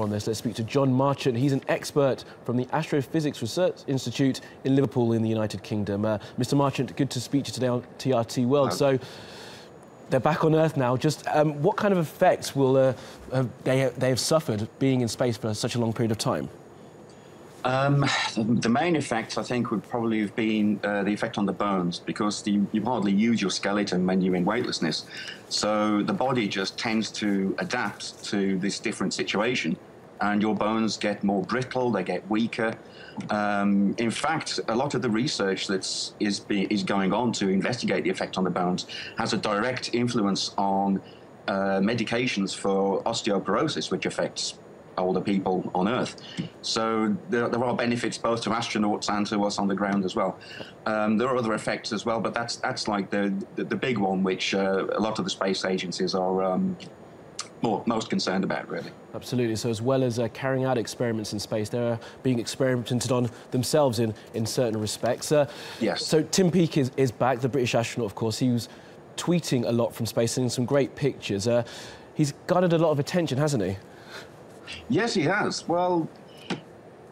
more on this, let's speak to Jon Marchant. He's an expert from the Astrophysics Research Institute in Liverpool in the United Kingdom. Uh, Mr. Marchant, good to speak to you today on TRT World. So they're back on Earth now. Just um, what kind of effects will uh, have they, they have suffered being in space for such a long period of time? Um, the main effect, I think, would probably have been uh, the effect on the bones because the, you hardly use your skeleton when you're in weightlessness. So the body just tends to adapt to this different situation, and your bones get more brittle, they get weaker. Um, in fact, a lot of the research that is, is going on to investigate the effect on the bones has a direct influence on uh, medications for osteoporosis, which affects older people on Earth. So there, there, are benefits both to astronauts and to us on the ground as well. Um, there are other effects as well, but that's that's like the the, the big one, which uh, a lot of the space agencies are. Um, more, most concerned about, really. Absolutely. So, as well as uh, carrying out experiments in space, they're being experimented on themselves in, in certain respects. Uh, yes. So, Tim Peake is, is back, the British astronaut, of course. He was tweeting a lot from space and some great pictures. Uh, he's garnered a lot of attention, hasn't he? Yes, he has. Well,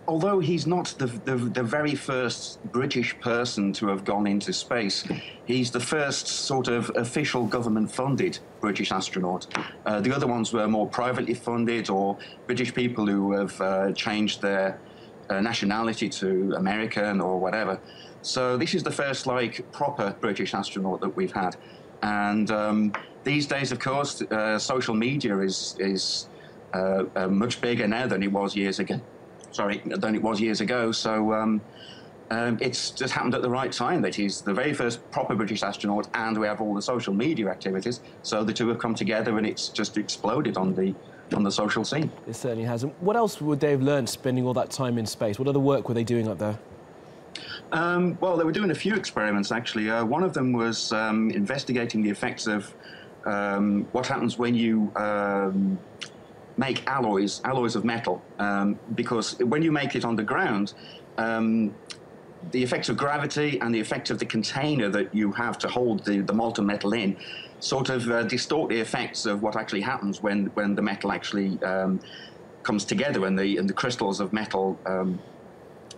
although he's not the, the, the, very first British person to have gone into space, he's the first sort of official government funded British astronaut. Uh, the other ones were more privately funded or British people who have uh, changed their uh, nationality to American or whatever. So this is the first like proper British astronaut that we've had. And um, these days, of course, uh, social media is, is uh, uh, much bigger now than it was years ago. Sorry, than it was years ago. So um, um, it's just happened at the right time that he's the very first proper British astronaut, and we have all the social media activities. So the two have come together, and it's just exploded on the on the social scene. It certainly has. And what else would they have learned spending all that time in space? What other work were they doing up there? Um, well, they were doing a few experiments actually. Uh, one of them was um, investigating the effects of um, what happens when you um, make alloys, alloys of metal, um, because when you make it on the ground, um, the effects of gravity and the effect of the container that you have to hold the, the molten metal in sort of uh, distort the effects of what actually happens when, when the metal actually um, comes together and the, and the crystals of metal um,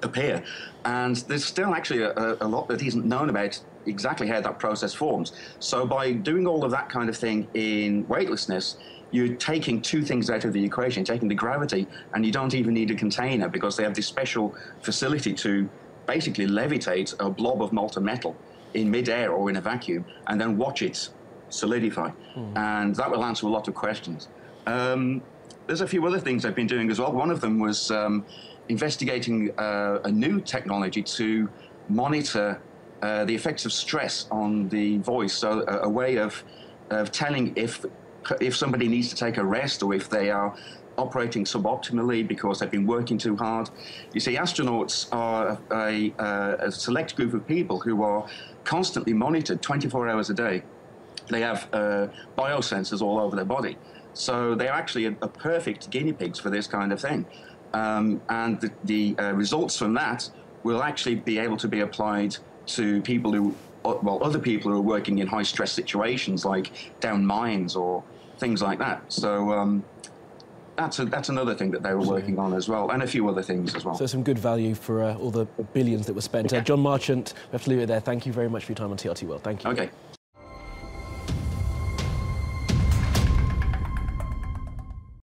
appear. And there's still actually a, a, lot that isn't known about exactly how that process forms. So by doing all of that kind of thing in weightlessness, you're taking two things out of the equation, taking the gravity, and you don't even need a container because they have this special facility to basically levitate a blob of molten metal in midair or in a vacuum and then watch it solidify. Mm. And that will answer a lot of questions. Um, there's a few other things I've been doing as well. One of them was um, investigating uh, a new technology to monitor uh, the effects of stress on the voice. So, a, a way of, of telling if if somebody needs to take a rest or if they are operating suboptimally because they've been working too hard. You see, astronauts are a, a, a select group of people who are constantly monitored 24 hours a day. They have uh, biosensors all over their body. So they're actually a, a, perfect guinea pigs for this kind of thing. Um, and the, the uh, results from that will actually be able to be applied to people who well, other people who are working in high stress situations, like down mines or things like that. So um, that's a, that's another thing that they were working on as well, and a few other things as well. So some good value for uh, all the billions that were spent. Uh, yeah. Uh, Jon Marchant, we have to leave it there. Thank you very much for your time on TRT World. Thank you. Okay.